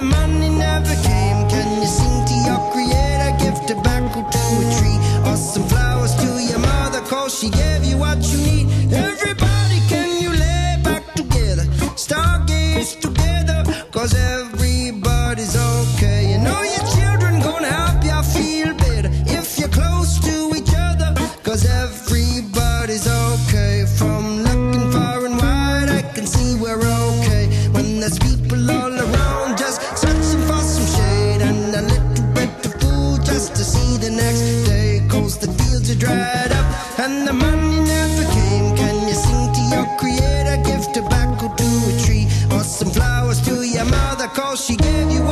The money never came. Can you sing to your creator? Give tobacco to a tree or some flowers to your mother. Cause she gave and the money never came. Can you sing to your creator? Give tobacco to a tree or some flowers to your mother, cause she gave you